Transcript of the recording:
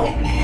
out, man.